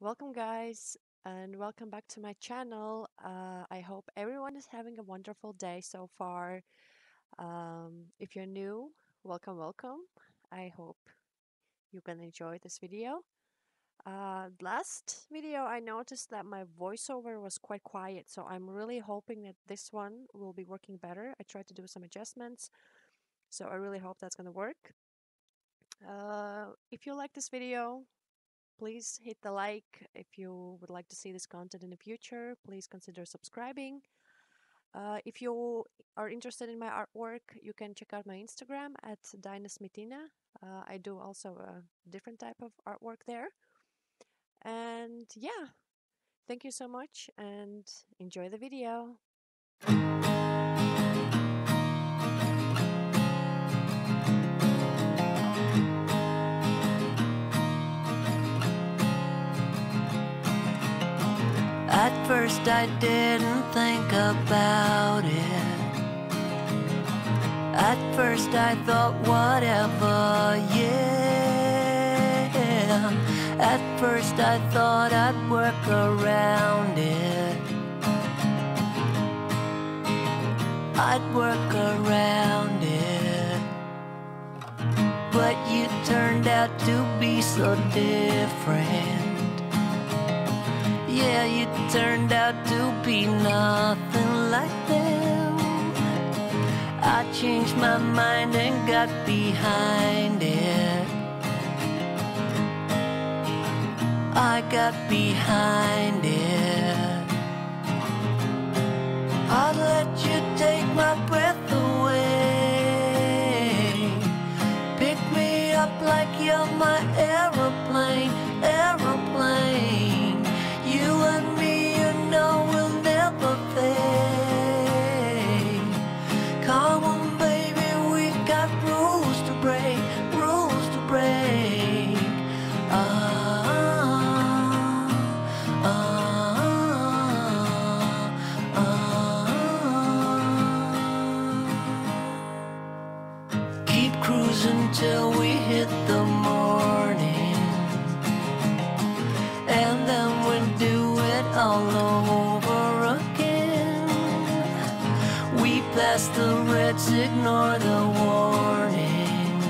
Welcome, guys, and welcome back to my channel. Uh, I hope everyone is having a wonderful day so far. Um, if you're new, welcome, welcome. I hope you can enjoy this video. Uh, last video, I noticed that my voiceover was quite quiet, so I'm really hoping that this one will be working better. I tried to do some adjustments, so I really hope that's to work. Uh, if you like this video, please hit the like. If you would like to see this content in the future, please consider subscribing. Uh, if you are interested in my artwork, you can check out my Instagram at Dainasmitina. Uh, I do also a different type of artwork there. And yeah, thank you so much and enjoy the video. At first I didn't think about it. At first I thought whatever, yeah. At first I thought I'd work around it. I'd work around it. But you turned out to be so different. Yeah, you turned out to be nothing like them. I changed my mind and got behind it. I got behind it. I'd let you take my breath away. Pick me up like you're my Till we hit the morning. And then we do it all over again. We pass the reds, ignore the warnings.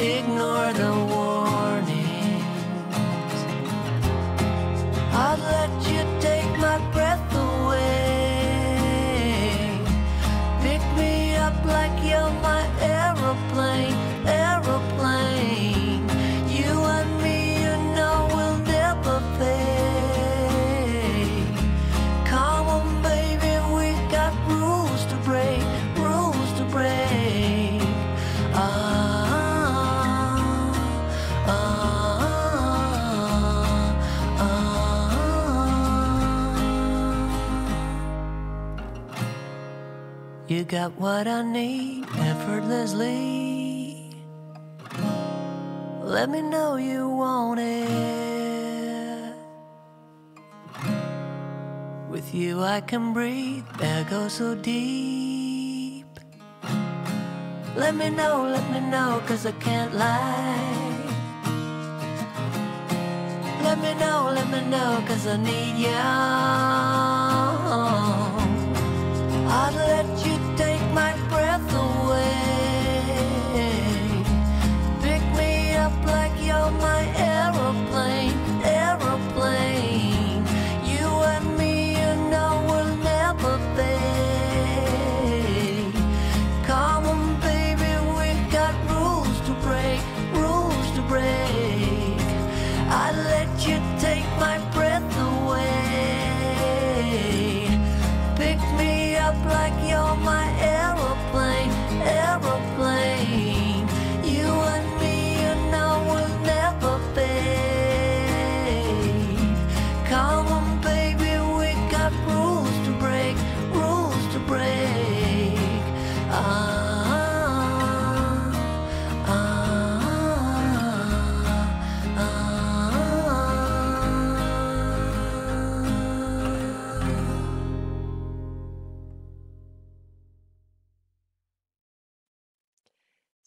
Ignore the warnings. You got what I need effortlessly. Let me know you want it. With you, I can breathe, air goes so deep. Let me know, let me know, cause I can't lie. Let me know, let me know, cause I need you.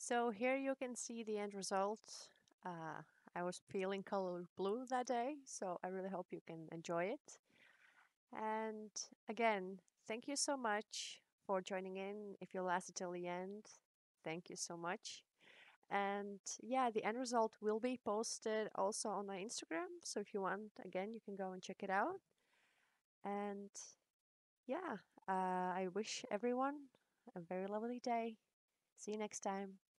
So here you can see the end result. Uh, I was feeling color blue that day, so I really hope you can enjoy it. And again, thank you so much for joining in. If you lasted till the end, thank you so much. And yeah, the end result will be posted also on my Instagram. So if you want, again, you can go and check it out. And yeah, uh, I wish everyone a very lovely day. See you next time.